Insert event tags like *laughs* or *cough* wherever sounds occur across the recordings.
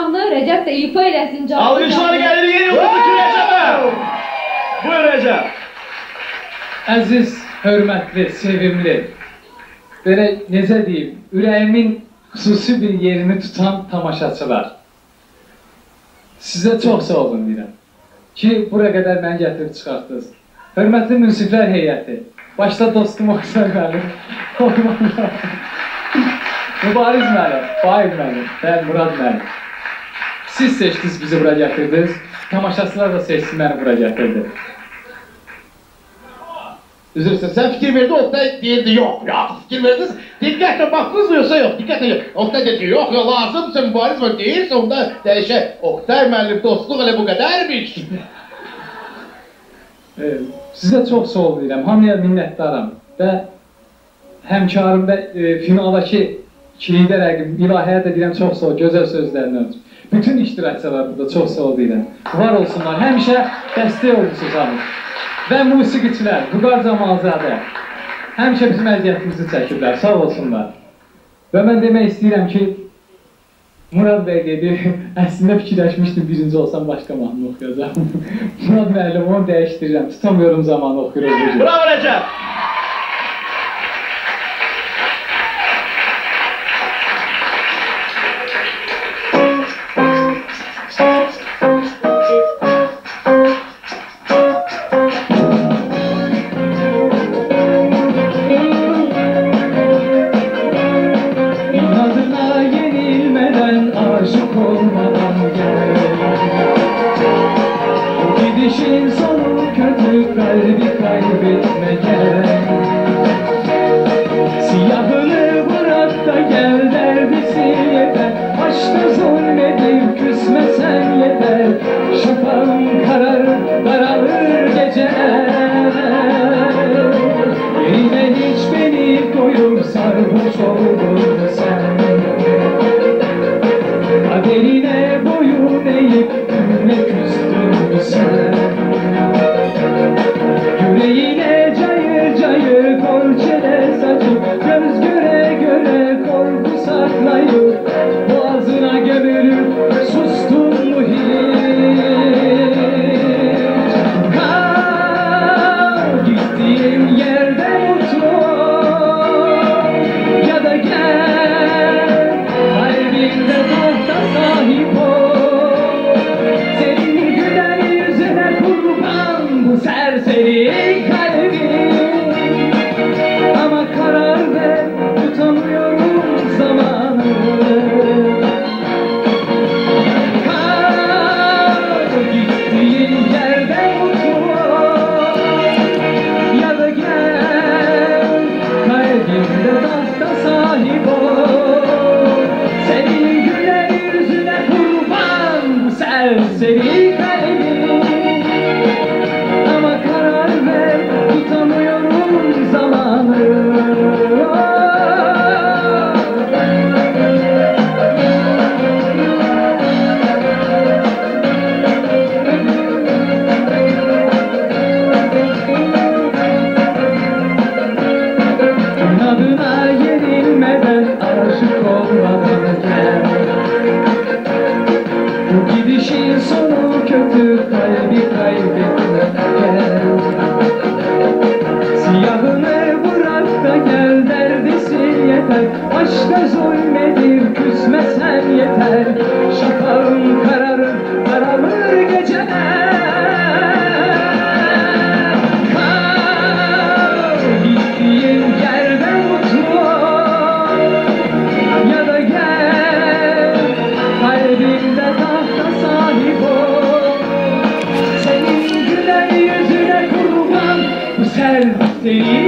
mahnı Rəcəb də ifa eləsin canlı. Alkışlar gelir yeni yıldızı Recep'e. Buyur Recep. Əziz, hörmətli, sevimli, belə necə deyim, ürəyimin xüsusi bir yerini tutan tamaşaçılar. Sizə çox sağ olun deyirəm ki, bura qədər məni gətirib çıxartdınız. Hörmətli münsiflər heyəti, başda dostum Oksar müəllim, *laughs* Mübariz müəllim, Faiz müəllim, mən Murad müəllim. Siz seçdiniz bizi bura gətirdiniz, tamaşaçılar da seçdi məni bura gətirdi. Üzülsün. Sen fikir verdi, Oktay değildi. Yok ya fikir verdiniz. Dikkatle baktınız diyorsa yok. Dikkatle yok. Oktay dedi yok ya lazımsın mübariz var değilse onda değişe. Oktay müəllim dostluq hele bu kadarmış. *laughs* Sizə çox sağ ol deyirəm. Hamıya minnətdaram və həmkarım və e, finaldakı kilində rəqib İlahiyə də deyirəm çox sağ ol gözəl sözlərindən ötürü. Bütün iştirakçılar burada çox sağ ol deyirəm. Var olsunlar. Həmişə dəstək olmusunuz hamı. Və musiqiçilər, Vüqar Camalzadə həmişə bizim əziyyətimizi çəkiblər. Sağ olsunlar. Və mən demək istəyirəm ki, Murad bəy dedi, *laughs* əslində fikirləşmişdim birinci olsam başqa mahnı oxuyacağam. *laughs* Murad müəllim onu dəyişdirirəm, tutamıyorum zamanı oxuyuram bu gün. Bravo Recep. Kaderine boyun eğip günle küstün sen City. Такая беда и беда. sería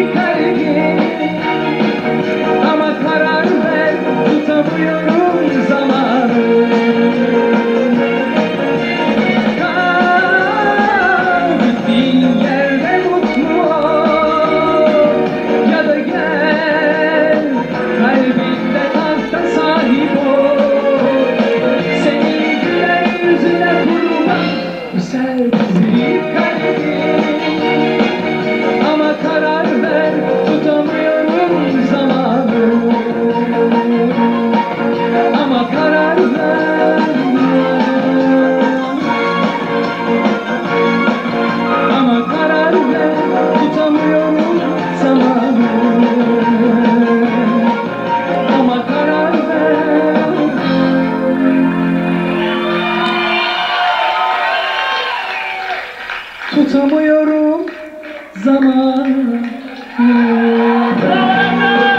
Oh, *laughs*